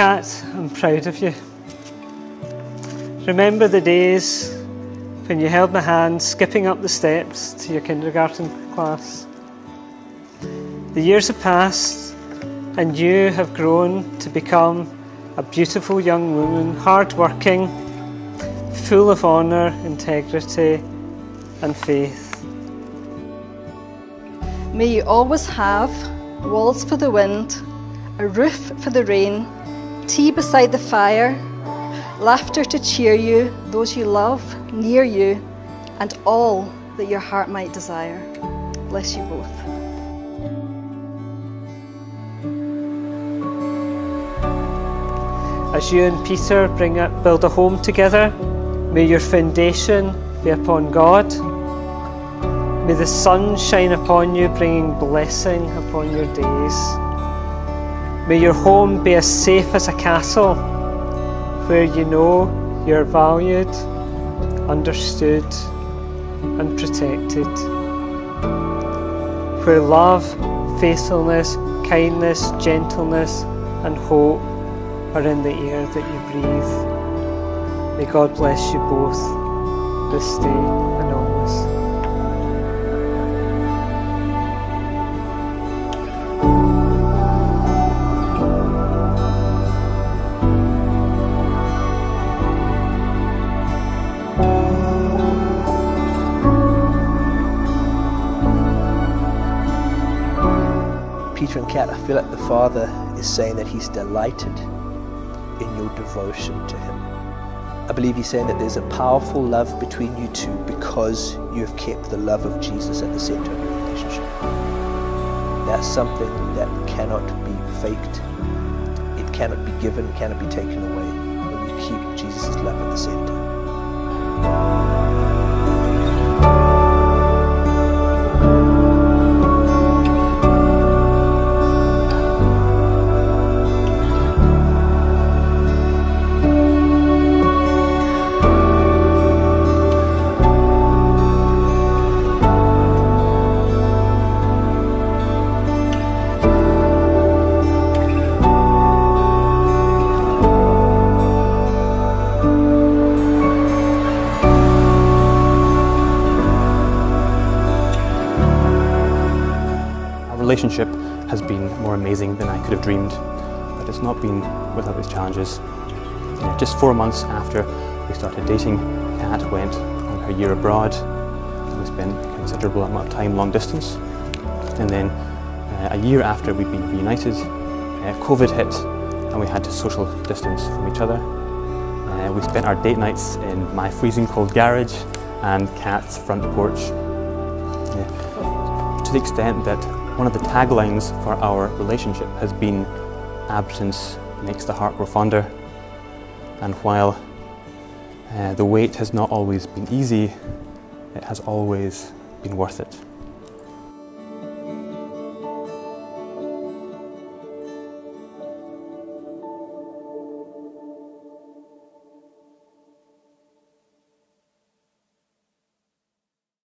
Kat, I'm proud of you. Remember the days when you held my hand skipping up the steps to your kindergarten class. The years have passed and you have grown to become a beautiful young woman, hard-working, full of honour, integrity and faith. May you always have walls for the wind, a roof for the rain, tea beside the fire, laughter to cheer you, those you love near you, and all that your heart might desire. Bless you both. As you and Peter bring up, build a home together, may your foundation be upon God. May the sun shine upon you, bringing blessing upon your days. May your home be as safe as a castle, where you know you're valued, understood, and protected. Where love, faithfulness, kindness, gentleness, and hope are in the air that you breathe. May God bless you both this day and always. Peter and Kat, I feel like the Father is saying that He's delighted in your devotion to Him. I believe He's saying that there's a powerful love between you two because you have kept the love of Jesus at the center of your relationship. That's something that cannot be faked, it cannot be given, it cannot be taken away when you keep Jesus' love at the center. Relationship has been more amazing than I could have dreamed, but it's not been without its challenges. Just four months after we started dating, Kat went on her year abroad and we spent a considerable amount of time long distance. And then uh, a year after we'd been reunited, uh, COVID hit and we had to social distance from each other. Uh, we spent our date nights in my freezing cold garage and Kat's front porch. Yeah. To the extent that one of the taglines for our relationship has been absence makes the heart grow fonder. And while uh, the wait has not always been easy, it has always been worth it.